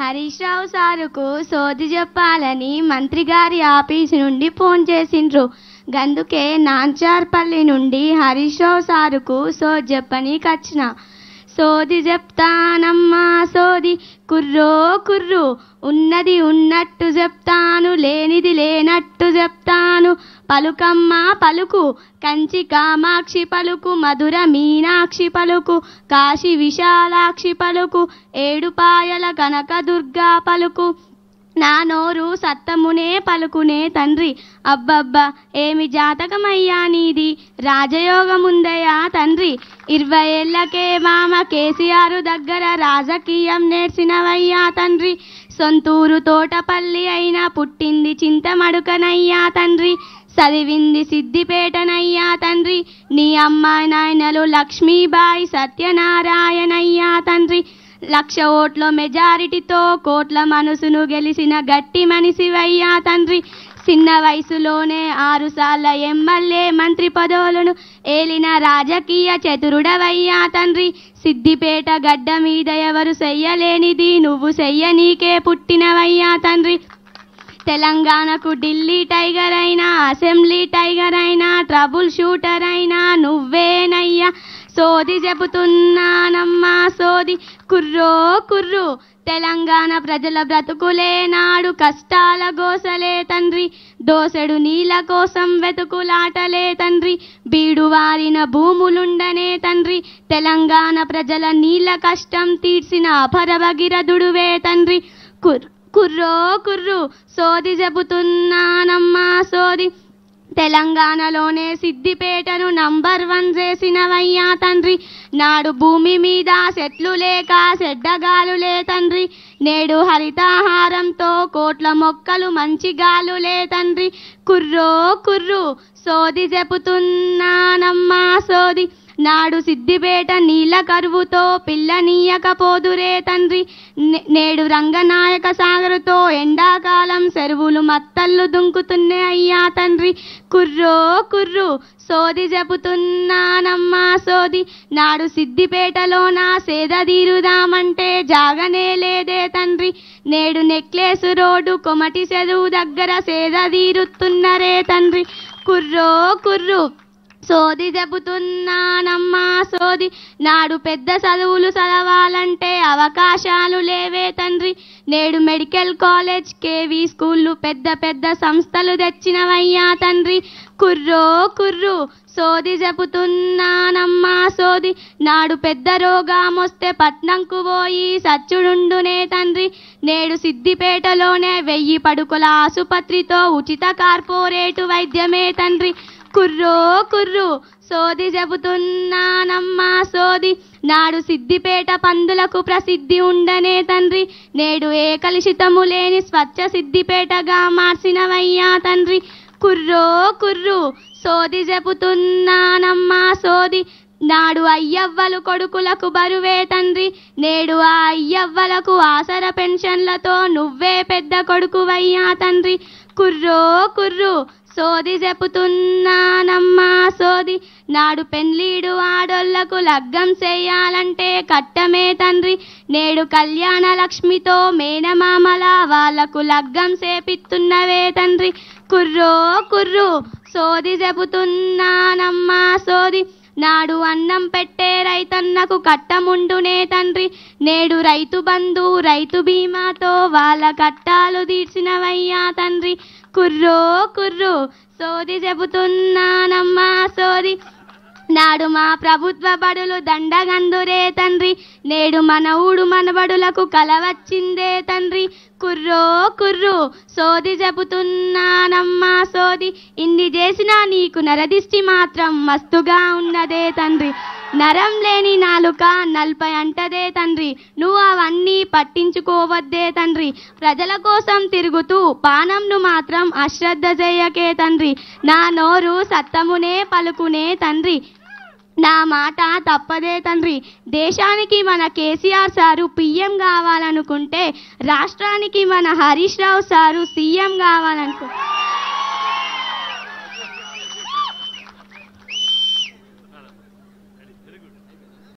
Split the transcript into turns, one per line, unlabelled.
హరీష్ రావు సారుకు సోది చెప్పాలని మంత్రి గారి ఆఫీస్ నుండి ఫోన్ చేసిండ్రు. గందుకే నాంచార్పల్లి నుండి హరీష్ రావు సారుకు సోది చెప్పనీకి వచ్చిన సోది చెప్తానమ్మా సోది కుర్రో కుర్రు ఉన్నది ఉన్నట్టు చెప్తాను లేనిది లేనట్టు చెప్తాను. పలుకమ్మ పలుకు కంచి కామాక్షి పలుకు మధుర మీనాక్షి పలుకు కాశీ విశాలాక్షి పలుకు ఏడుపాయల కనక దుర్గా పలుకు నా నోరు సత్తమునే పలుకునే తండ్రి. అబ్బబ్బా ఏమి జాతకమయ్యా నీది? రాజయోగముందయ్యా తండ్రి? ఇరవై ఏళ్ళకే మామ కేసీఆర్ దగ్గర రాజకీయం నేర్చినవయ్యా తండ్రి. సొంతూరు తోటపల్లి అయినా పుట్టింది చింతమడుకనయ్యా తండ్రి. చదివింది సిద్దిపేటనయ్యా తండ్రి. నీ అమ్మ నాయనలు లక్ష్మీబాయి సత్యనారాయణయ్యా తండ్రి. లక్ష ఓట్ల మెజారిటీతో కోట్ల మనసును గెలిచిన గట్టి మనిషివయ్యా తండ్రి. చిన్న వయసులోనే ఆరుసార్ల ఎమ్మెల్యే మంత్రి పదవులను ఏలిన రాజకీయ చతురుడవయ్యా తండ్రి. సిద్దిపేట గడ్డ మీద ఎవరు చెయ్యలేనిది నువ్వు చెయ్యనీకే పుట్టినవయ్యా తండ్రి. తెలంగాణకు ఢిల్లీ టైగర్ అయినా అసెంబ్లీ టైగర్ అయినా ట్రబుల్ షూటర్ అయినా నువ్వేనయ్యా. సోది చెబుతున్నానమ్మా సోది. కుర్రో కుర్రు. తెలంగాణ ప్రజల బ్రతుకులే నాడు కష్టాల గోసలే తండ్రి. దోసెడు నీళ్ళ కోసం వెతుకులాటలే తండ్రి. బీడువారిన భూములుండనే తండ్రి. తెలంగాణ ప్రజల నీళ్ళ కష్టం తీర్చిన అపర తండ్రి. కుర్ కుర్రో కుర్రు సోది చెబుతున్నానమ్మా సోది. తెలంగాణలోనే సిద్దిపేటను నంబర్ వన్ చేసినవయ్యా తండ్రి. నాడు భూమి మీద చెట్లు లేక చెడ్డగాలులే తండ్రి. నేడు హరితాహారంతో కోట్ల మొక్కలు మంచి గాలులే తండ్రి. కుర్రో కుర్రు సోది చెబుతున్నానమ్మా సోది. నాడు సిద్దిపేట నీళ్ళ కరువుతో పిల్లనీయకపోదురే తండ్రి. నే- నేడు రంగనాయక సాగరుతో ఎండాకాలం చెరువులు మత్తళ్ళు దుంకుతున్నే అయ్యా తండ్రి. కుర్రో కుర్రు సోది చెబుతున్నానమ్మా సోది. నాడు సిద్దిపేటలోన సేద తీరుదామంటే జాగనే లేదే తండ్రి. నేడు నెక్లెస్ రోడ్డు కొమటి చెరువు దగ్గర సేద తీరుతున్నరే తండ్రి. కుర్రో కుర్రు సోది చెబుతున్నానమ్మా సోది. నాడు పెద్ద చదువులు చదవాలంటే అవకాశాలు లేవే తండ్రి. నేడు మెడికల్ కాలేజ్ కేవీ స్కూళ్ళు పెద్ద పెద్ద సంస్థలు తెచ్చినవయ్యా తండ్రి. కుర్రో కుర్రు సోది చెబుతున్నానమ్మా సోది. నాడు పెద్ద రోగామొస్తే పట్నంకు పోయి సచ్చుడుండునే తండ్రి. నేడు సిద్దిపేటలోనే వెయ్యి పడుకుల ఆసుపత్రితో ఉచిత కార్పొరేటు వైద్యమే తండ్రి. కుర్రో కుర్రు సోది చెబుతున్నానమ్మా సోది. నాడు సిద్దిపేట పందులకు ప్రసిద్ధి ఉండనే తండ్రి. నేడు ఏ కలుషితము లేని స్వచ్ఛ సిద్దిపేటగా మార్చినవయ్యా తండ్రి. కుర్రో కుర్రు సోది చెబుతున్నానమ్మా సోది. నాడు అయ్యవ్వలు కొడుకులకు బరువే తండ్రి. నేడు ఆ అయ్యవ్వలకు ఆసర పెన్షన్లతో నువ్వే పెద్ద కొడుకువయ్యా తండ్రి. కుర్రో కుర్రు సోది చెపుతున్నానమ్మా సోది. నాడు పెండ్లీడు ఆడోళ్ళకు లగ్గం చేయాలంటే కట్టమే తండ్రి. నేడు కళ్యాణ లక్ష్మితో మేనమామల వాళ్ళకు లగ్గం చేపిస్తున్నవే తండ్రి. కుర్రో కుర్రు సోది చెబుతున్నానమ్మా సోది. నాడు అన్నం పెట్టే రైతన్నకు కట్టముండునే తండ్రి. నేడు రైతు బంధు రైతు బీమాతో వాళ్ళ కట్టాలు తీర్చినవయ్యా తండ్రి. కుర్రో కుర్రు సోది చెబుతున్నానమ్మా సోది. నాడు మా ప్రభుత్వ బడులు దండగందురే తండ్రి. నేడు మన ఊడు మనబడులకు కలవచ్చిందే తండ్రి. కుర్రో కుర్రు సోది చెబుతున్నానమ్మా సోది. ఇన్ని చేసినా నీకు నరదిష్టి మాత్రం మస్తుగా ఉన్నదే తండ్రి. నరం లేని నాలుక నలభై అంటదే తండ్రి. నువ్వు అవన్నీ పట్టించుకోవద్దే తండ్రి. ప్రజల కోసం తిరుగుతూ పానంను మాత్రం అశ్రద్ధ చేయకే తండ్రి. నా నోరు సత్తమునే పలుకునే తండ్రి. నా మాట తప్పదే తండ్రి. దేశానికి మన కేసీఆర్ సారు పిఎం కావాలనుకుంటే రాష్ట్రానికి మన హరీష్ రావు సారు సీఎం కావాలనుకుంటే